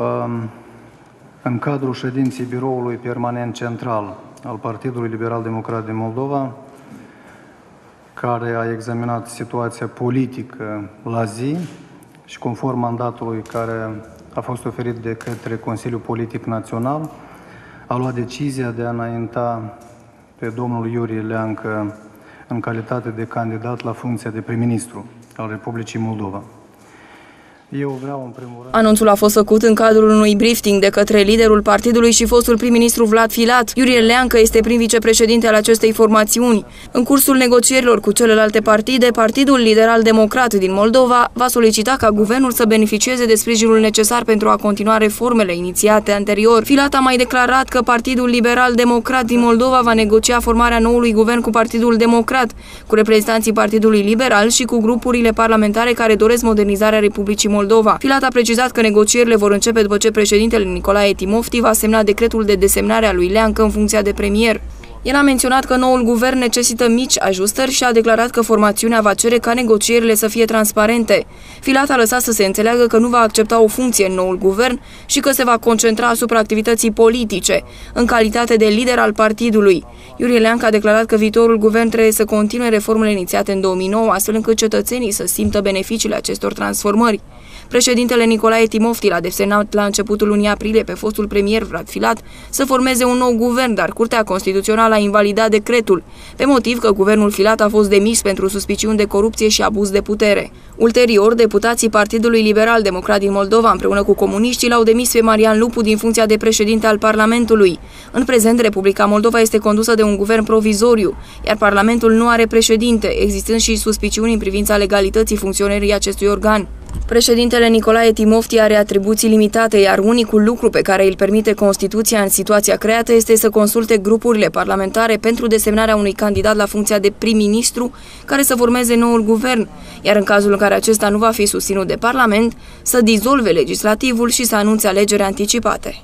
Um, în cadrul ședinței Biroului Permanent Central al Partidului Liberal Democrat din Moldova, care a examinat situația politică la zi și conform mandatului care a fost oferit de către Consiliul Politic Național, a luat decizia de a înainta pe domnul Iurie Leancă în calitate de candidat la funcția de prim-ministru al Republicii Moldova. Eu vreau, în primul rând... Anunțul a fost făcut în cadrul unui briefing de către liderul partidului și fostul prim-ministru Vlad Filat. Iurie Leancă este prim vicepreședinte al acestei formațiuni. În cursul negocierilor cu celelalte partide, Partidul Liberal Democrat din Moldova va solicita ca guvernul să beneficieze de sprijinul necesar pentru a continua reformele inițiate anterior. Filat a mai declarat că Partidul Liberal Democrat din Moldova va negocia formarea noului guvern cu Partidul Democrat, cu reprezentanții Partidului Liberal și cu grupurile parlamentare care doresc modernizarea Republicii Moldova. Filat a precizat că negocierile vor începe după ce președintele Nicolae Timofti va semna decretul de desemnare a lui Leancă în funcția de premier. El a menționat că noul guvern necesită mici ajustări și a declarat că formațiunea va cere ca negocierile să fie transparente. Filat a lăsat să se înțeleagă că nu va accepta o funcție în noul guvern și că se va concentra asupra activității politice, în calitate de lider al partidului. Iurie Leancă a declarat că viitorul guvern trebuie să continue reformele inițiate în 2009, astfel încât cetățenii să simtă beneficiile acestor transformări. Președintele Nicolae Timofti l-a desemnat la începutul lunii aprilie pe fostul premier Vlad Filat să formeze un nou guvern, dar Curtea Constituțională a invalidat decretul, pe motiv că guvernul Filat a fost demis pentru suspiciuni de corupție și abuz de putere. Ulterior, deputații Partidului Liberal Democrat din Moldova împreună cu comuniștii l-au demis pe Marian Lupu din funcția de președinte al Parlamentului. În prezent, Republica Moldova este condusă de un guvern provizoriu, iar Parlamentul nu are președinte, existând și suspiciuni în privința legalității funcționării acestui organ. Președintele Nicolae Timofti are atribuții limitate, iar unicul lucru pe care îl permite Constituția în situația creată este să consulte grupurile parlamentare pentru desemnarea unui candidat la funcția de prim-ministru care să formeze noul guvern, iar în cazul în care acesta nu va fi susținut de Parlament, să dizolve legislativul și să anunțe alegeri anticipate.